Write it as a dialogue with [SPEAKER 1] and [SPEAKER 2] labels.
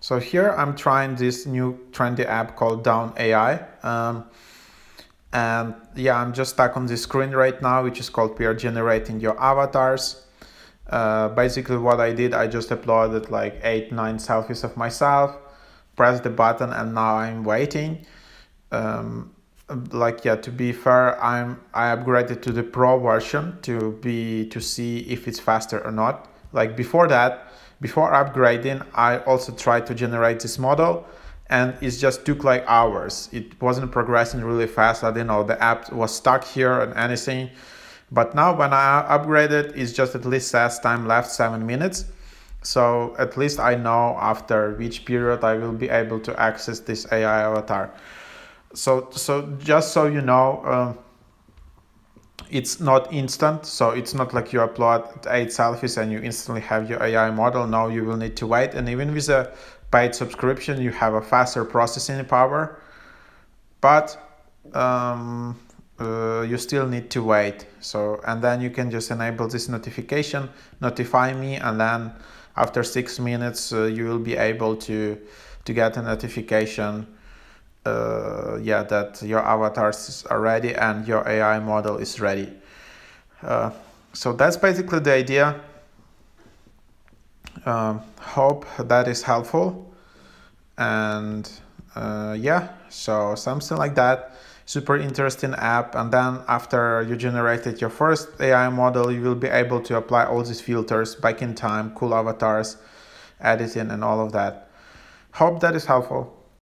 [SPEAKER 1] So here I'm trying this new trendy app called Dawn AI. Um, and yeah, I'm just stuck on this screen right now, which is called we are generating your avatars. Uh, basically what I did, I just uploaded like eight, nine selfies of myself, press the button and now I'm waiting. Um, like yeah, to be fair, I'm I upgraded to the pro version to be to see if it's faster or not. Like before that, before upgrading, I also tried to generate this model and it just took like hours. It wasn't progressing really fast. I didn't know the app was stuck here and anything. But now when I upgraded, it's just at least says time left seven minutes. So at least I know after which period I will be able to access this AI avatar. So, so just so you know, uh, it's not instant. So it's not like you upload eight selfies and you instantly have your AI model. Now you will need to wait. And even with a paid subscription, you have a faster processing power, but um, uh, you still need to wait. So, and then you can just enable this notification, notify me, and then after six minutes, uh, you will be able to to get a notification. Uh, yeah, that your avatars are ready and your AI model is ready. Uh, so that's basically the idea. Um, hope that is helpful. And uh, yeah, so something like that. Super interesting app. And then after you generated your first AI model, you will be able to apply all these filters back in time, cool avatars, editing, and all of that. Hope that is helpful.